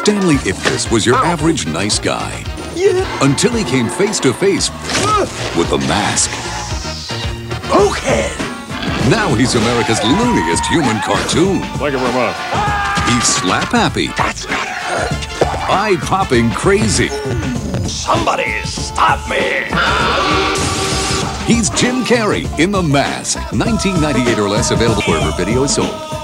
Stanley Ipkiss was your oh. average nice guy. Yeah. Until he came face to face with a mask. Okay. Now he's America's looniest human cartoon. Thank you very much. He's slap happy, That's hurt. eye popping crazy. Somebody stop me. He's Jim Carrey in The Mask. 1998 or less available wherever video is sold.